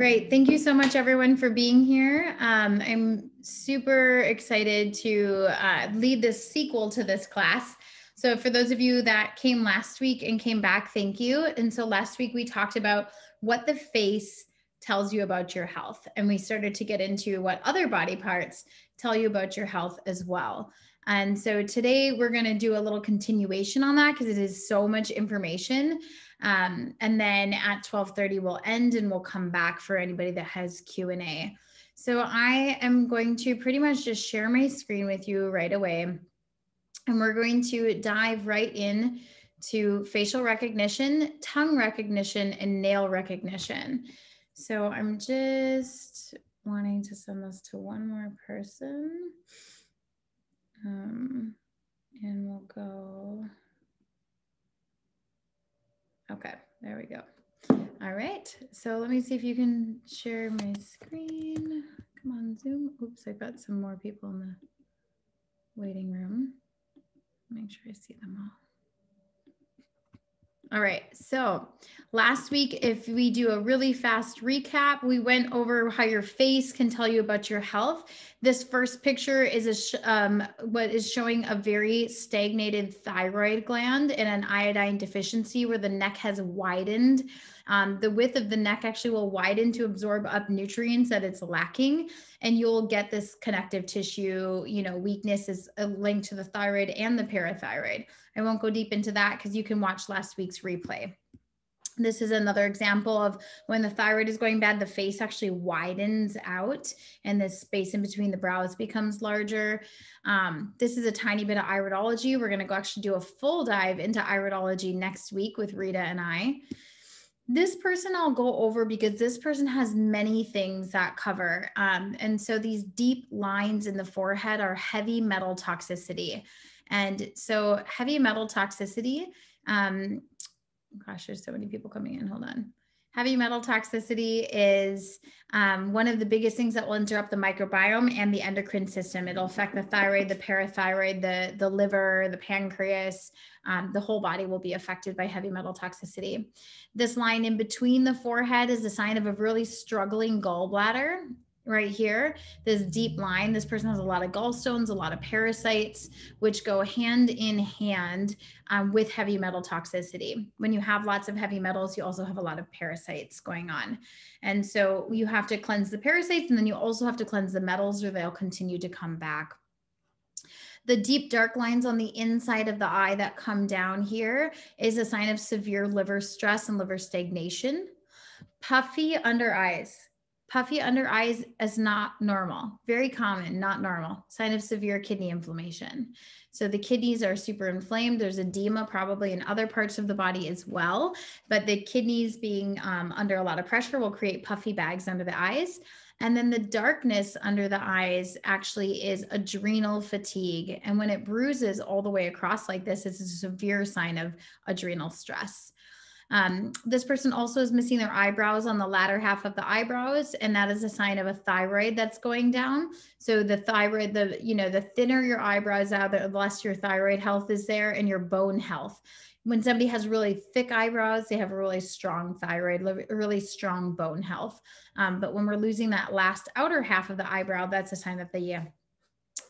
great. Thank you so much, everyone, for being here. Um, I'm super excited to uh, lead this sequel to this class. So, for those of you that came last week and came back, thank you. And so, last week we talked about what the face tells you about your health. And we started to get into what other body parts tell you about your health as well. And so today we're going to do a little continuation on that because it is so much information. Um, and then at 12:30 we'll end and we'll come back for anybody that has Q&A. So I am going to pretty much just share my screen with you right away. And we're going to dive right in to facial recognition, tongue recognition, and nail recognition. So I'm just wanting to send this to one more person. Um, and we'll go. Okay, there we go. All right, so let me see if you can share my screen. Come on, Zoom. Oops, I've got some more people in the waiting room. Make sure I see them all. All right. So last week, if we do a really fast recap, we went over how your face can tell you about your health. This first picture is a um, what is showing a very stagnated thyroid gland and an iodine deficiency where the neck has widened. Um, the width of the neck actually will widen to absorb up nutrients that it's lacking, and you'll get this connective tissue, you know, weakness is a link to the thyroid and the parathyroid. I won't go deep into that because you can watch last week's replay. This is another example of when the thyroid is going bad, the face actually widens out and the space in between the brows becomes larger. Um, this is a tiny bit of iridology. We're going to go actually do a full dive into iridology next week with Rita and I. This person I'll go over because this person has many things that cover. Um, and so these deep lines in the forehead are heavy metal toxicity. And so heavy metal toxicity, um, gosh, there's so many people coming in. Hold on. Heavy metal toxicity is um, one of the biggest things that will interrupt the microbiome and the endocrine system. It'll affect the thyroid, the parathyroid, the, the liver, the pancreas. Um, the whole body will be affected by heavy metal toxicity. This line in between the forehead is a sign of a really struggling gallbladder right here, this deep line, this person has a lot of gallstones, a lot of parasites, which go hand in hand um, with heavy metal toxicity. When you have lots of heavy metals, you also have a lot of parasites going on. And so you have to cleanse the parasites and then you also have to cleanse the metals or they'll continue to come back. The deep dark lines on the inside of the eye that come down here is a sign of severe liver stress and liver stagnation. Puffy under eyes Puffy under eyes is not normal, very common, not normal, sign of severe kidney inflammation. So the kidneys are super inflamed. There's edema probably in other parts of the body as well, but the kidneys being um, under a lot of pressure will create puffy bags under the eyes. And then the darkness under the eyes actually is adrenal fatigue. And when it bruises all the way across like this, it's a severe sign of adrenal stress. Um, this person also is missing their eyebrows on the latter half of the eyebrows, and that is a sign of a thyroid that's going down. So the thyroid, the you know, the thinner your eyebrows are, the less your thyroid health is there, and your bone health. When somebody has really thick eyebrows, they have a really strong thyroid, really strong bone health. Um, but when we're losing that last outer half of the eyebrow, that's a sign that the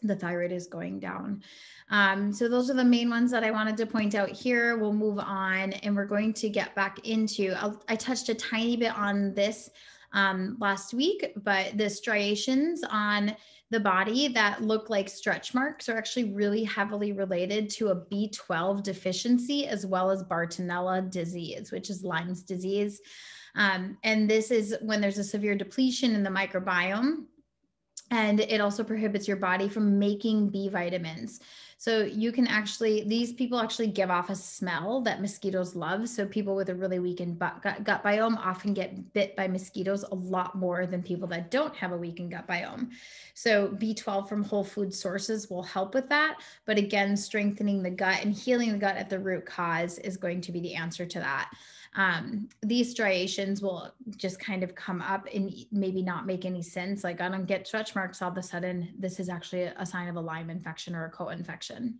the thyroid is going down. Um, so those are the main ones that I wanted to point out here. We'll move on and we're going to get back into, I'll, i touched a tiny bit on this um, last week, but the striations on the body that look like stretch marks are actually really heavily related to a B12 deficiency as well as Bartonella disease, which is Lyme's disease. Um, and this is when there's a severe depletion in the microbiome and it also prohibits your body from making B vitamins. So you can actually, these people actually give off a smell that mosquitoes love. So people with a really weakened gut, gut biome often get bit by mosquitoes a lot more than people that don't have a weakened gut biome. So B12 from whole food sources will help with that. But again, strengthening the gut and healing the gut at the root cause is going to be the answer to that um, these striations will just kind of come up and maybe not make any sense. Like I don't get stretch marks all of a sudden. This is actually a sign of a Lyme infection or a co-infection.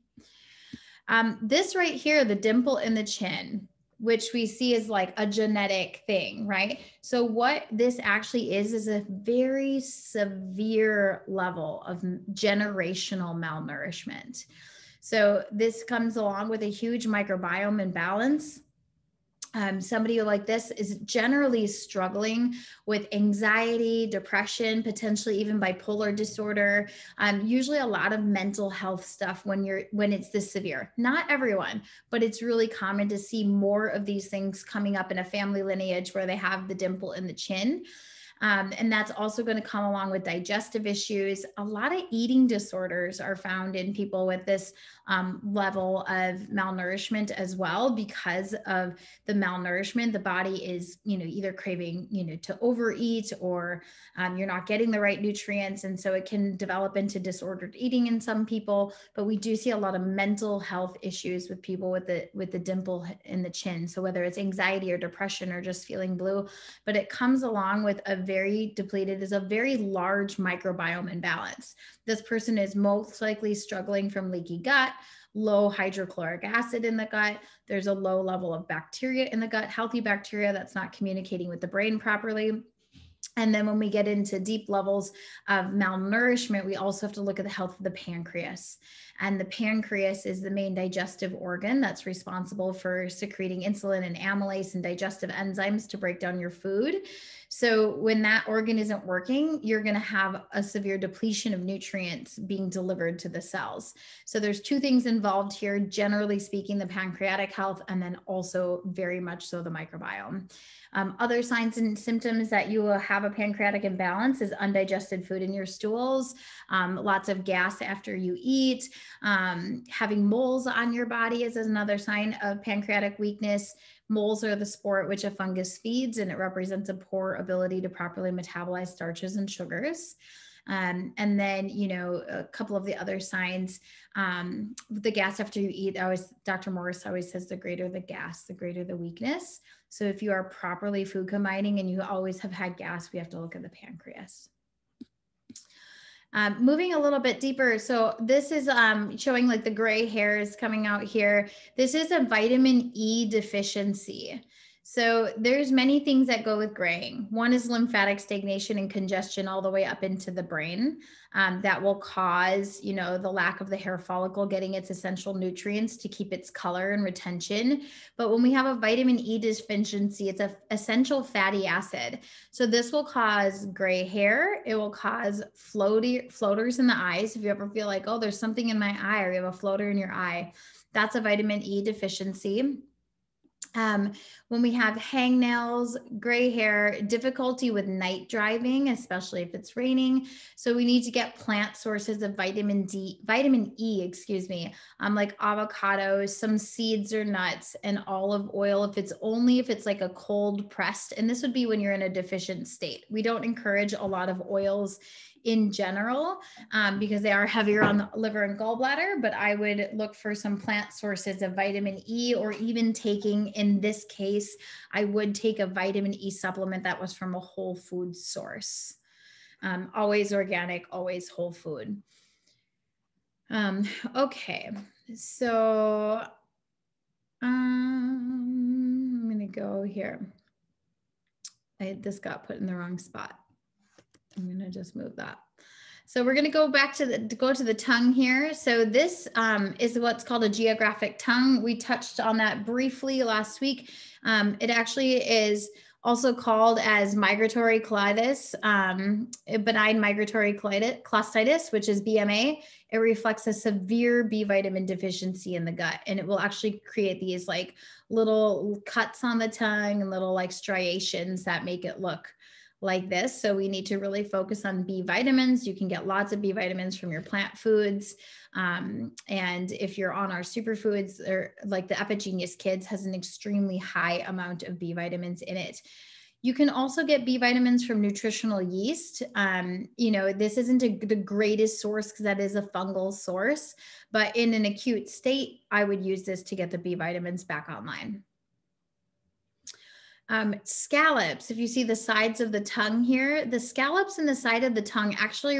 Um, this right here, the dimple in the chin, which we see is like a genetic thing, right? So, what this actually is, is a very severe level of generational malnourishment. So, this comes along with a huge microbiome imbalance um, somebody like this is generally struggling with anxiety, depression, potentially even bipolar disorder. Um, usually, a lot of mental health stuff when you're when it's this severe. Not everyone, but it's really common to see more of these things coming up in a family lineage where they have the dimple in the chin. Um, and that's also going to come along with digestive issues. A lot of eating disorders are found in people with this um, level of malnourishment as well because of the malnourishment. The body is, you know, either craving, you know, to overeat or um, you're not getting the right nutrients. And so it can develop into disordered eating in some people. But we do see a lot of mental health issues with people with the with the dimple in the chin. So whether it's anxiety or depression or just feeling blue, but it comes along with a very depleted, is a very large microbiome imbalance. This person is most likely struggling from leaky gut, low hydrochloric acid in the gut. There's a low level of bacteria in the gut, healthy bacteria that's not communicating with the brain properly. And then when we get into deep levels of malnourishment, we also have to look at the health of the pancreas. And the pancreas is the main digestive organ that's responsible for secreting insulin and amylase and digestive enzymes to break down your food. So when that organ isn't working, you're going to have a severe depletion of nutrients being delivered to the cells. So there's two things involved here, generally speaking, the pancreatic health, and then also very much so the microbiome. Um, other signs and symptoms that you will have a pancreatic imbalance is undigested food in your stools, um, lots of gas after you eat, um, having moles on your body is another sign of pancreatic weakness. Moles are the sport which a fungus feeds, and it represents a poor ability to properly metabolize starches and sugars. Um, and then, you know, a couple of the other signs, um, the gas after you eat, always, Dr. Morris always says the greater the gas, the greater the weakness. So if you are properly food combining and you always have had gas, we have to look at the pancreas. Um, moving a little bit deeper. So this is um, showing like the gray hairs coming out here. This is a vitamin E deficiency. So there's many things that go with graying. One is lymphatic stagnation and congestion all the way up into the brain um, that will cause, you know, the lack of the hair follicle getting its essential nutrients to keep its color and retention. But when we have a vitamin E deficiency, it's a essential fatty acid. So this will cause gray hair. It will cause floaty floaters in the eyes. If you ever feel like, oh, there's something in my eye, or you have a floater in your eye, that's a vitamin E deficiency um, when we have hangnails, gray hair, difficulty with night driving, especially if it's raining. So we need to get plant sources of vitamin D, vitamin E, excuse me, um, like avocados, some seeds or nuts, and olive oil. If it's only if it's like a cold pressed, and this would be when you're in a deficient state. We don't encourage a lot of oils in general um, because they are heavier on the liver and gallbladder. But I would look for some plant sources of vitamin E, or even taking, in this case, I would take a vitamin E supplement that was from a whole food source. Um, always organic, always whole food. Um, okay, so um, I'm going to go here. I, this got put in the wrong spot. I'm gonna just move that. So we're gonna go back to the to go to the tongue here. So this um, is what's called a geographic tongue. We touched on that briefly last week. Um, it actually is also called as migratory glossitis, um, benign migratory glossitis, which is BMA. It reflects a severe B vitamin deficiency in the gut, and it will actually create these like little cuts on the tongue and little like striations that make it look like this. So we need to really focus on B vitamins. You can get lots of B vitamins from your plant foods. Um, and if you're on our superfoods, or like the Epigenius Kids has an extremely high amount of B vitamins in it. You can also get B vitamins from nutritional yeast. Um, you know, this isn't a, the greatest source because that is a fungal source, but in an acute state, I would use this to get the B vitamins back online. Um, scallops, if you see the sides of the tongue here, the scallops in the side of the tongue actually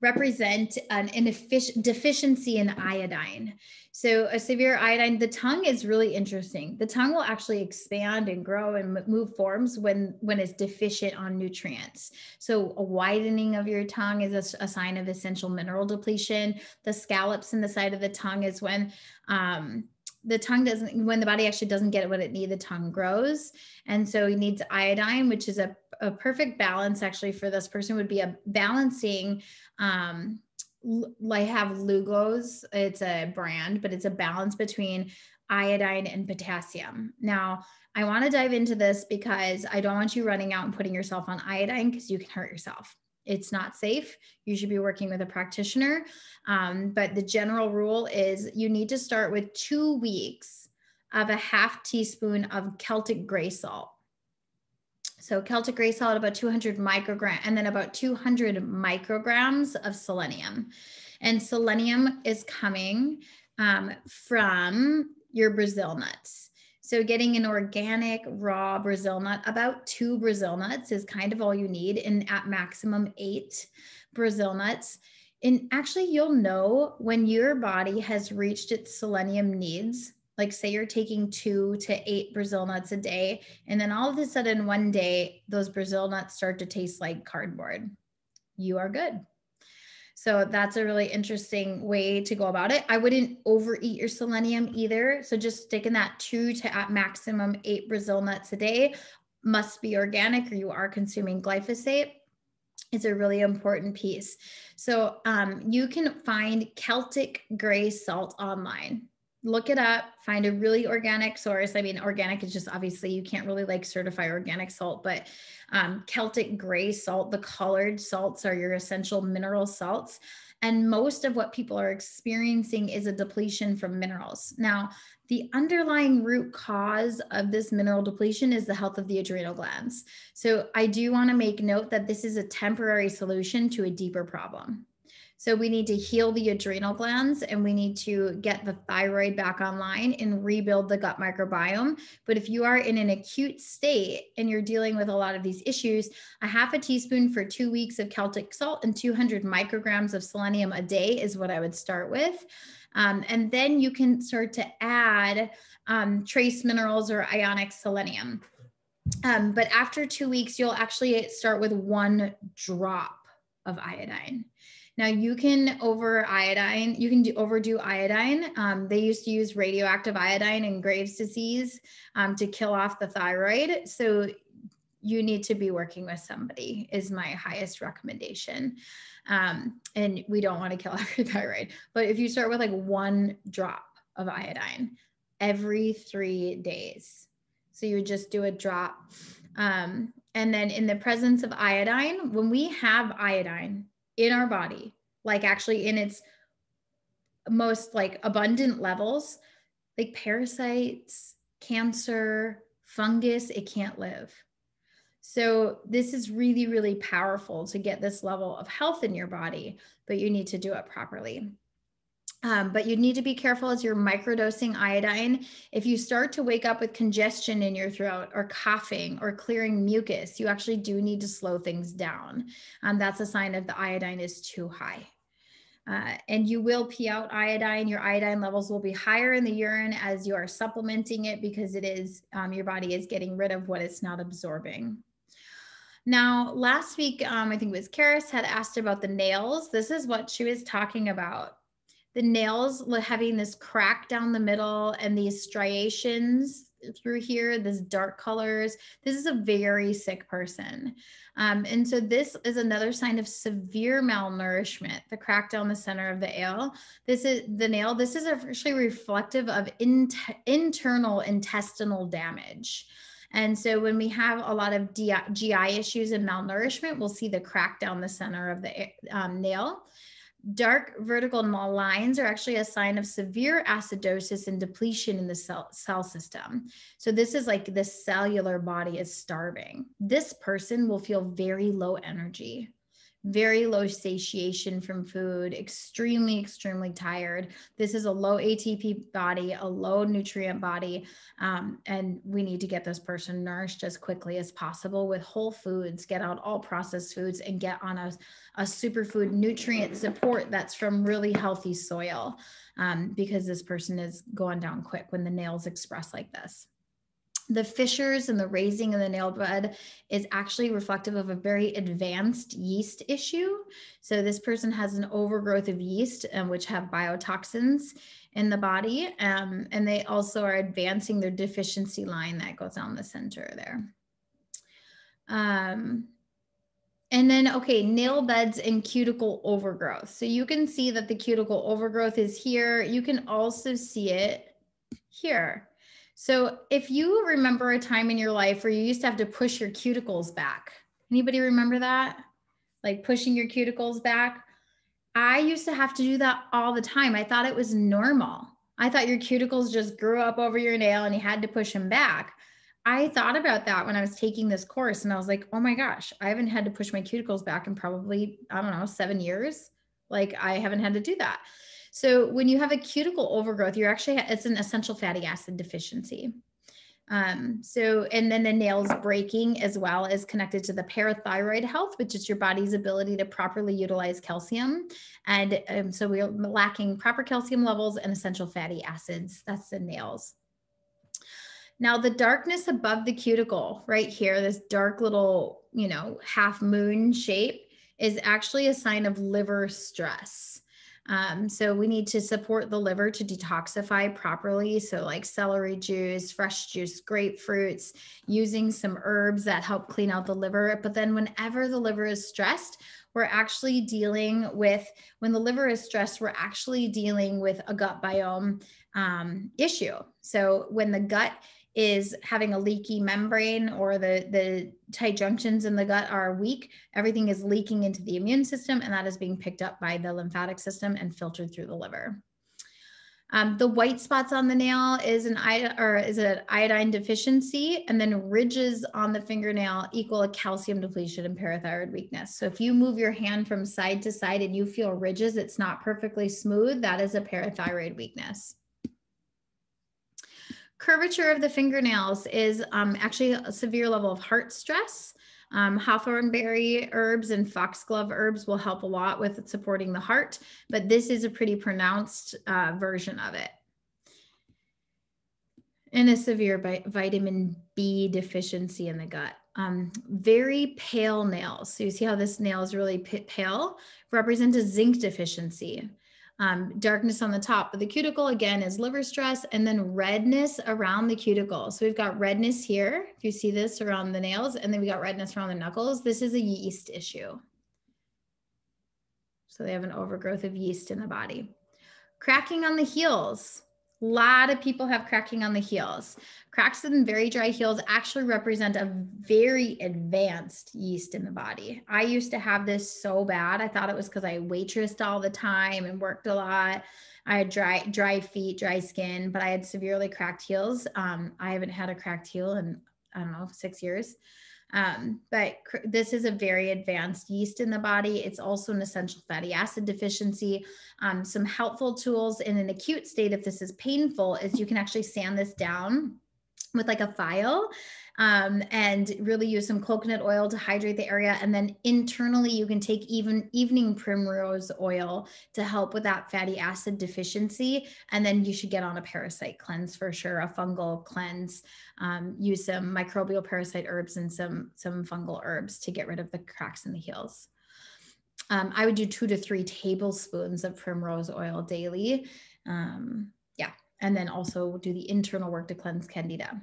represent an inefficient deficiency in iodine. So a severe iodine, the tongue is really interesting. The tongue will actually expand and grow and move forms when when it's deficient on nutrients. So a widening of your tongue is a, a sign of essential mineral depletion. The scallops in the side of the tongue is when um, the tongue doesn't when the body actually doesn't get what it needs the tongue grows. And so he needs iodine which is a, a perfect balance actually for this person would be a balancing um like have Lugol's it's a brand but it's a balance between iodine and potassium. Now i want to dive into this because i don't want you running out and putting yourself on iodine because you can hurt yourself it's not safe. You should be working with a practitioner. Um, but the general rule is you need to start with two weeks of a half teaspoon of Celtic gray salt. So Celtic gray salt, about 200 microgram, and then about 200 micrograms of selenium. And selenium is coming um, from your Brazil nuts. So getting an organic raw Brazil nut, about two Brazil nuts is kind of all you need, and at maximum eight Brazil nuts. And actually, you'll know when your body has reached its selenium needs. Like, say you're taking two to eight Brazil nuts a day, and then all of a sudden, one day, those Brazil nuts start to taste like cardboard. You are good. So that's a really interesting way to go about it. I wouldn't overeat your selenium either. So just stick in that two to at maximum eight Brazil nuts a day. Must be organic or you are consuming glyphosate. It's a really important piece. So um, you can find Celtic gray salt online look it up find a really organic source. I mean organic is just obviously you can't really like certify organic salt but um, celtic gray salt the colored salts are your essential mineral salts. And most of what people are experiencing is a depletion from minerals. Now the underlying root cause of this mineral depletion is the health of the adrenal glands. So i do want to make note that this is a temporary solution to a deeper problem so we need to heal the adrenal glands and we need to get the thyroid back online and rebuild the gut microbiome. But if you are in an acute state and you're dealing with a lot of these issues, a half a teaspoon for two weeks of Celtic salt and 200 micrograms of selenium a day is what I would start with. Um, and then you can start to add um, trace minerals or ionic selenium. Um, but after two weeks, you'll actually start with one drop of iodine. Now you can over iodine, you can do, overdo iodine. Um, they used to use radioactive iodine in Graves' disease um, to kill off the thyroid. So you need to be working with somebody is my highest recommendation. Um, and we don't want to kill off your thyroid. But if you start with like one drop of iodine every three days, so you would just do a drop. Um, and then in the presence of iodine, when we have iodine, in our body, like actually in its most like abundant levels, like parasites, cancer, fungus, it can't live. So this is really, really powerful to get this level of health in your body, but you need to do it properly. Um, but you need to be careful as you're microdosing iodine. If you start to wake up with congestion in your throat or coughing or clearing mucus, you actually do need to slow things down. Um, that's a sign of the iodine is too high. Uh, and you will pee out iodine. Your iodine levels will be higher in the urine as you are supplementing it because it is um, your body is getting rid of what it's not absorbing. Now, last week, um, I think it was Karis had asked about the nails. This is what she was talking about the nails having this crack down the middle and these striations through here, this dark colors. This is a very sick person. Um, and so this is another sign of severe malnourishment, the crack down the center of the nail. This is the nail. This is actually reflective of in, internal intestinal damage. And so when we have a lot of GI issues and malnourishment, we'll see the crack down the center of the um, nail. Dark vertical lines are actually a sign of severe acidosis and depletion in the cell, cell system. So this is like the cellular body is starving. This person will feel very low energy, very low satiation from food, extremely, extremely tired. This is a low ATP body, a low nutrient body. Um, and we need to get this person nourished as quickly as possible with whole foods, get out all processed foods, and get on a, a superfood nutrient support that's from really healthy soil um, because this person is going down quick when the nails express like this the fissures and the raising of the nail bed is actually reflective of a very advanced yeast issue. So this person has an overgrowth of yeast, um, which have biotoxins in the body, um, and they also are advancing their deficiency line that goes down the center there. Um, and then, okay, nail beds and cuticle overgrowth. So you can see that the cuticle overgrowth is here. You can also see it here. So if you remember a time in your life where you used to have to push your cuticles back, anybody remember that? Like pushing your cuticles back? I used to have to do that all the time. I thought it was normal. I thought your cuticles just grew up over your nail and you had to push them back. I thought about that when I was taking this course and I was like, oh my gosh, I haven't had to push my cuticles back in probably, I don't know, seven years. Like I haven't had to do that. So when you have a cuticle overgrowth, you're actually, it's an essential fatty acid deficiency. Um, so, and then the nails breaking as well is connected to the parathyroid health, which is your body's ability to properly utilize calcium. And um, so we're lacking proper calcium levels and essential fatty acids. That's the nails. Now, the darkness above the cuticle right here, this dark little, you know, half moon shape is actually a sign of liver stress. Um, so we need to support the liver to detoxify properly. So like celery juice, fresh juice, grapefruits, using some herbs that help clean out the liver. But then whenever the liver is stressed, we're actually dealing with when the liver is stressed, we're actually dealing with a gut biome um, issue. So when the gut is having a leaky membrane or the, the tight junctions in the gut are weak, everything is leaking into the immune system and that is being picked up by the lymphatic system and filtered through the liver. Um, the white spots on the nail is an or is iodine deficiency, and then ridges on the fingernail equal a calcium depletion and parathyroid weakness. So if you move your hand from side to side and you feel ridges, it's not perfectly smooth. That is a parathyroid weakness curvature of the fingernails is um, actually a severe level of heart stress. Um, hawthornberry herbs and foxglove herbs will help a lot with supporting the heart, but this is a pretty pronounced uh, version of it. And a severe vitamin B deficiency in the gut. Um, very pale nails. So you see how this nail is really pale, represent a zinc deficiency um, darkness on the top of the cuticle again is liver stress and then redness around the cuticle. So we've got redness here if you see this around the nails and then we got redness around the knuckles. This is a yeast issue. So they have an overgrowth of yeast in the body. Cracking on the heels a lot of people have cracking on the heels. Cracks in very dry heels actually represent a very advanced yeast in the body. I used to have this so bad. I thought it was because I waitressed all the time and worked a lot. I had dry, dry feet, dry skin, but I had severely cracked heels. Um, I haven't had a cracked heel in, I don't know, six years. Um, but cr- this is a very advanced yeast in the body. It's also an essential fatty acid deficiency. Um, some helpful tools in an acute state, if this is painful, is you can actually sand this down with like a file um, and really use some coconut oil to hydrate the area. And then internally, you can take even evening primrose oil to help with that fatty acid deficiency. And then you should get on a parasite cleanse for sure, a fungal cleanse. Um, use some microbial parasite herbs and some some fungal herbs to get rid of the cracks in the heels. Um, I would do two to three tablespoons of primrose oil daily. Um, yeah, and then also do the internal work to cleanse candida.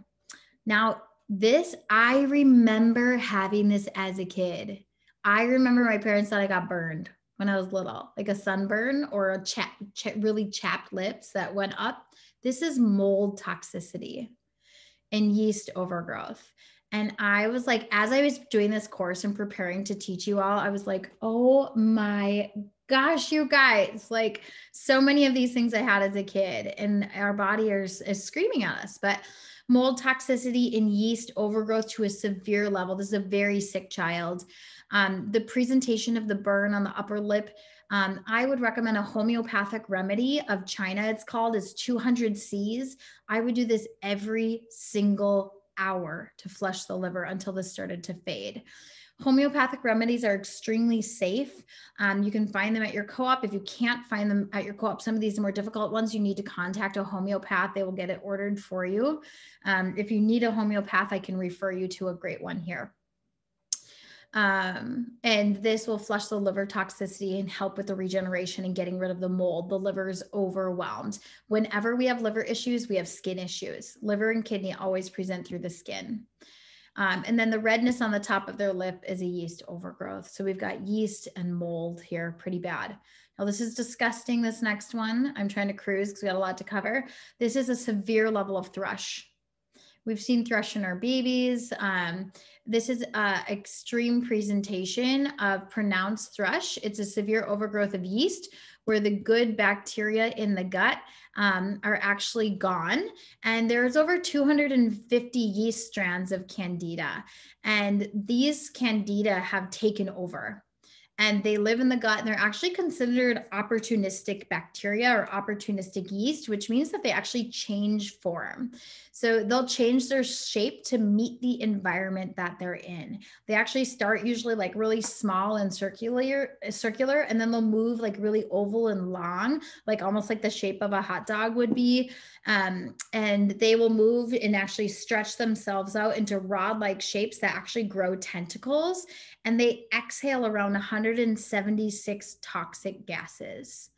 Now, this, I remember having this as a kid. I remember my parents thought I got burned when I was little, like a sunburn or a chap, ch- really chapped lips that went up. This is mold toxicity and yeast overgrowth. And I was like, as I was doing this course and preparing to teach you all, I was like, oh my gosh, you guys, like so many of these things I had as a kid, and our body is, is screaming at us. But Mold toxicity in yeast overgrowth to a severe level. This is a very sick child. Um, the presentation of the burn on the upper lip um, I would recommend a homeopathic remedy of China. It's called is 200 C's. I would do this every single hour to flush the liver until this started to fade. Homeopathic remedies are extremely safe. Um, you can find them at your co op. If you can't find them at your co op, some of these more difficult ones, you need to contact a homeopath. They will get it ordered for you. Um, if you need a homeopath, I can refer you to a great one here. Um, and this will flush the liver toxicity and help with the regeneration and getting rid of the mold. The liver is overwhelmed. Whenever we have liver issues, we have skin issues. Liver and kidney always present through the skin. Um, and then the redness on the top of their lip is a yeast overgrowth. So we've got yeast and mold here pretty bad. Now, this is disgusting. This next one, I'm trying to cruise because we got a lot to cover. This is a severe level of thrush. We've seen thrush in our babies. Um, this is an extreme presentation of pronounced thrush. It's a severe overgrowth of yeast where the good bacteria in the gut um, are actually gone. And there's over 250 yeast strands of candida. And these candida have taken over and they live in the gut and they're actually considered opportunistic bacteria or opportunistic yeast which means that they actually change form. So they'll change their shape to meet the environment that they're in. They actually start usually like really small and circular circular and then they'll move like really oval and long like almost like the shape of a hot dog would be. Um, and they will move and actually stretch themselves out into rod like shapes that actually grow tentacles and they exhale around 176 toxic gases.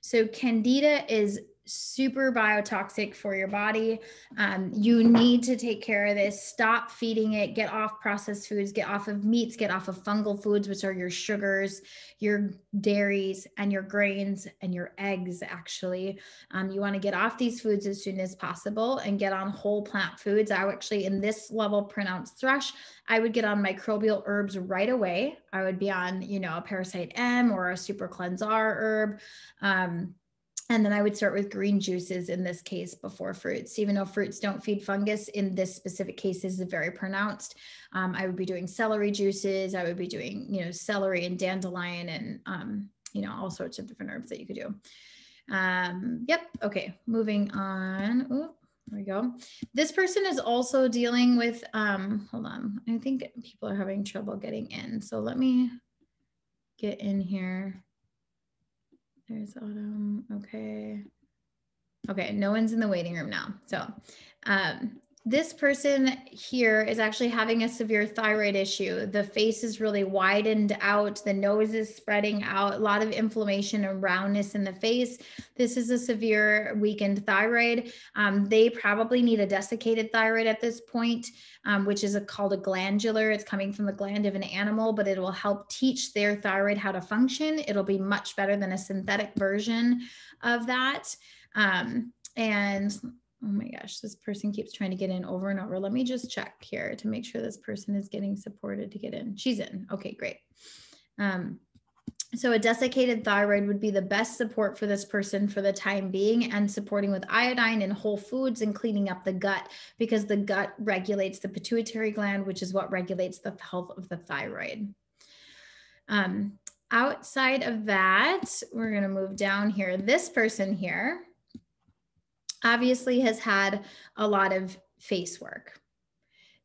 So, candida is super biotoxic for your body. Um, you need to take care of this. Stop feeding it. Get off processed foods. Get off of meats. Get off of fungal foods, which are your sugars, your dairies, and your grains and your eggs. Actually, um, you want to get off these foods as soon as possible and get on whole plant foods. I actually, in this level pronounced thrush, I would get on microbial herbs right away. I would be on, you know, a parasite M or a super cleansar herb. Um, and then I would start with green juices in this case before fruits, even though fruits don't feed fungus. In this specific case, is very pronounced. Um, I would be doing celery juices. I would be doing, you know, celery and dandelion and, um, you know, all sorts of different herbs that you could do. Um, yep. Okay. Moving on. Ooh, there we go. This person is also dealing with, um, hold on. I think people are having trouble getting in. So let me get in here. There's Autumn. Okay. Okay, no one's in the waiting room now. So um, this person here is actually having a severe thyroid issue. The face is really widened out, the nose is spreading out, a lot of inflammation and roundness in the face. This is a severe weakened thyroid. Um, they probably need a desiccated thyroid at this point, um, which is a, called a glandular. It's coming from the gland of an animal, but it will help teach their thyroid how to function. It'll be much better than a synthetic version of that. Um, and Oh my gosh, this person keeps trying to get in over and over. Let me just check here to make sure this person is getting supported to get in. She's in. Okay, great. Um, so a desiccated thyroid would be the best support for this person for the time being and supporting with iodine and whole foods and cleaning up the gut because the gut regulates the pituitary gland, which is what regulates the health of the thyroid. Um, outside of that, we're going to move down here. This person here obviously has had a lot of face work.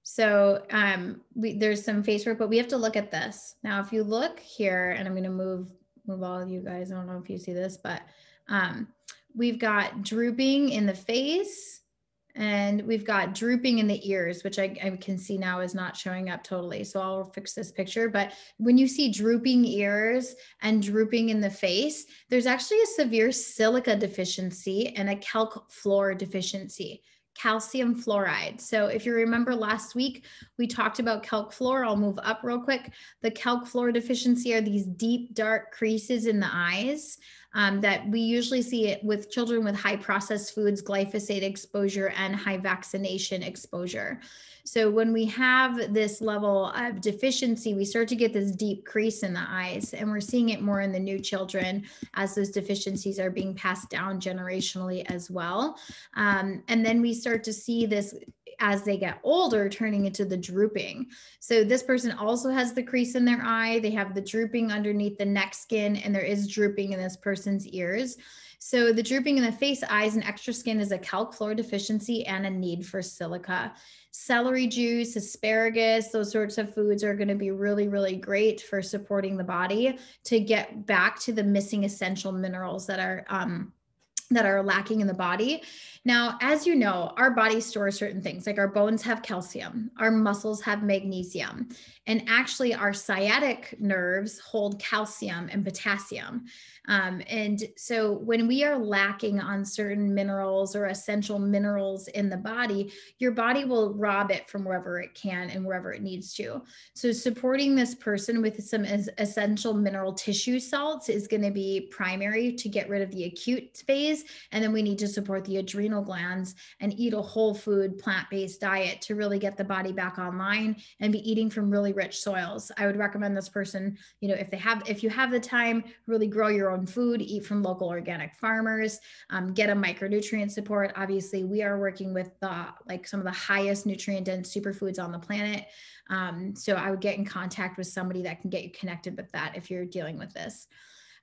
So um, we, there's some face work, but we have to look at this. Now, if you look here, and I'm going to move move all of you guys. I don't know if you see this, but um, we've got drooping in the face and we've got drooping in the ears, which I, I, can see now is not showing up totally. So I'll fix this picture. But when you see drooping ears and drooping in the face, there's actually a severe silica deficiency and a calc fluor deficiency calcium fluoride. So if you remember last week, we talked about calc fluor. I'll move up real quick. The calc fluor deficiency are these deep, dark creases in the eyes um, that we usually see it with children with high processed foods, glyphosate exposure, and high vaccination exposure. So when we have this level of deficiency, we start to get this deep crease in the eyes, and we're seeing it more in the new children as those deficiencies are being passed down generationally as well. Um, and then we start to see this as they get older, turning into the drooping. So this person also has the crease in their eye. They have the drooping underneath the neck skin, and there is drooping in this person's ears. So the drooping in the face, eyes, and extra skin is a calc fluor deficiency and a need for silica. Celery juice, asparagus, those sorts of foods are going to be really, really great for supporting the body to get back to the missing essential minerals that are um, that are lacking in the body. Now, as you know, our body stores certain things like our bones have calcium, our muscles have magnesium, and actually our sciatic nerves hold calcium and potassium. Um, and so when we are lacking on certain minerals or essential minerals in the body, your body will rob it from wherever it can and wherever it needs to. So supporting this person with some essential mineral tissue salts is going to be primary to get rid of the acute phase. And then we need to support the adrenal glands and eat a whole food plant-based diet to really get the body back online and be eating from really rich soils. I would recommend this person, you know, if they have, if you have the time, really grow your own food, eat from local organic farmers, um, get a micronutrient support. Obviously, we are working with the like some of the highest nutrient dense superfoods on the planet. Um, so I would get in contact with somebody that can get you connected with that if you're dealing with this.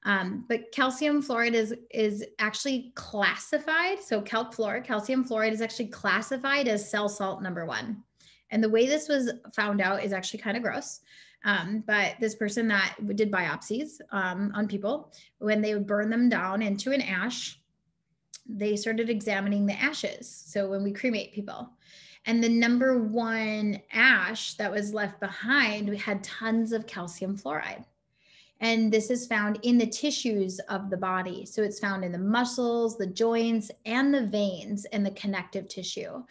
Um, but calcium fluoride is is actually classified. So calc fluoride, calcium fluoride is actually classified as cell salt number one. And the way this was found out is actually kind of gross. Um, but this person that did biopsies um, on people, when they would burn them down into an ash, they started examining the ashes. So when we cremate people, and the number one ash that was left behind we had tons of calcium fluoride. And this is found in the tissues of the body. So it's found in the muscles, the joints, and the veins and the connective tissue.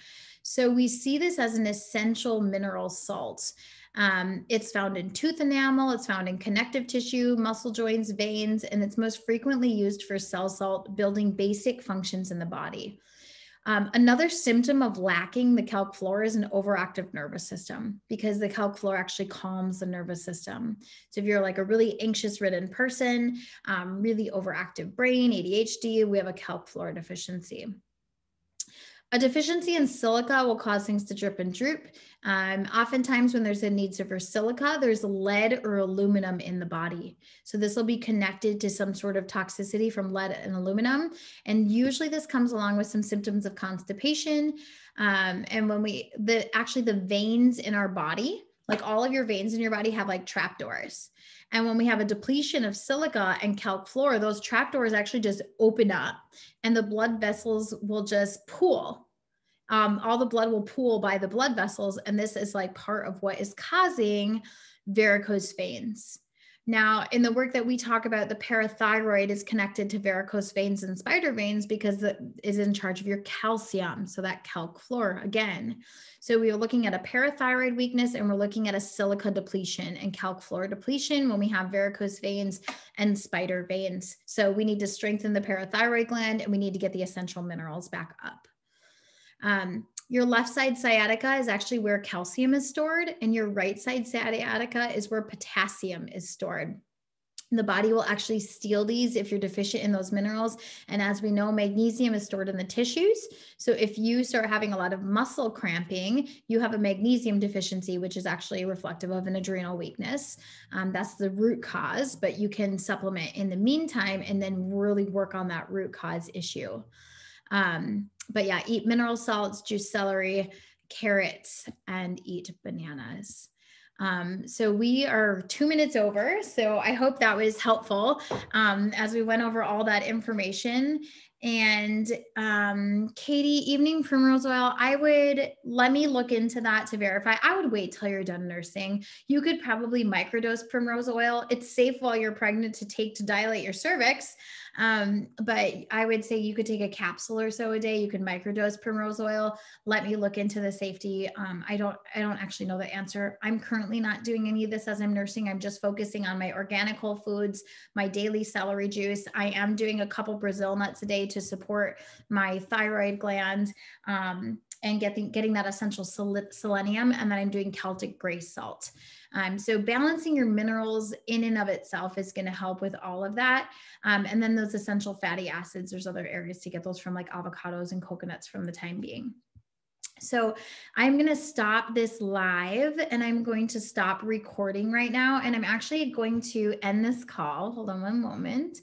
So we see this as an essential mineral salt. Um, it's found in tooth enamel, it's found in connective tissue, muscle joints, veins, and it's most frequently used for cell salt building basic functions in the body. Um, another symptom of lacking the calc fluor is an overactive nervous system because the calc fluor actually calms the nervous system. So if you're like a really anxious ridden person, um, really overactive brain, ADHD, we have a calc fluor deficiency. A deficiency in silica will cause things to drip and droop. Um, oftentimes, when there's a need for silica, there's lead or aluminum in the body. So, this will be connected to some sort of toxicity from lead and aluminum. And usually, this comes along with some symptoms of constipation. Um, and when we, the actually, the veins in our body, like all of your veins in your body have like trapdoors. And when we have a depletion of silica and calc fluor, those trapdoors actually just open up and the blood vessels will just pool. Um, all the blood will pool by the blood vessels. And this is like part of what is causing varicose veins. Now, in the work that we talk about, the parathyroid is connected to varicose veins and spider veins because it is in charge of your calcium. So that calc fluor again. So we are looking at a parathyroid weakness and we're looking at a silica depletion and calc fluor depletion when we have varicose veins and spider veins. So we need to strengthen the parathyroid gland and we need to get the essential minerals back up. Um, your left side sciatica is actually where calcium is stored, and your right side sciatica is where potassium is stored. The body will actually steal these if you're deficient in those minerals. And as we know, magnesium is stored in the tissues. So if you start having a lot of muscle cramping, you have a magnesium deficiency, which is actually reflective of an adrenal weakness. Um, that's the root cause, but you can supplement in the meantime and then really work on that root cause issue. Um, but yeah, eat mineral salts, juice celery, carrots, and eat bananas. Um, so we are two minutes over. So I hope that was helpful um, as we went over all that information. And um, Katie, evening primrose oil, I would let me look into that to verify. I would wait till you're done nursing. You could probably microdose primrose oil. It's safe while you're pregnant to take to dilate your cervix. Um, but I would say you could take a capsule or so a day. You could microdose primrose oil. Let me look into the safety. Um, I don't, I don't actually know the answer. I'm currently not doing any of this as I'm nursing. I'm just focusing on my organic whole foods, my daily celery juice. I am doing a couple Brazil nuts a day to support my thyroid gland. Um, and getting getting that essential selenium and then i'm doing celtic gray salt um, so balancing your minerals in and of itself is going to help with all of that. Um, and then those essential fatty acids, there's other areas to get those from like avocados and coconuts from the time being. So I'm going to stop this live and I'm going to stop recording right now. And I'm actually going to end this call. Hold on one moment.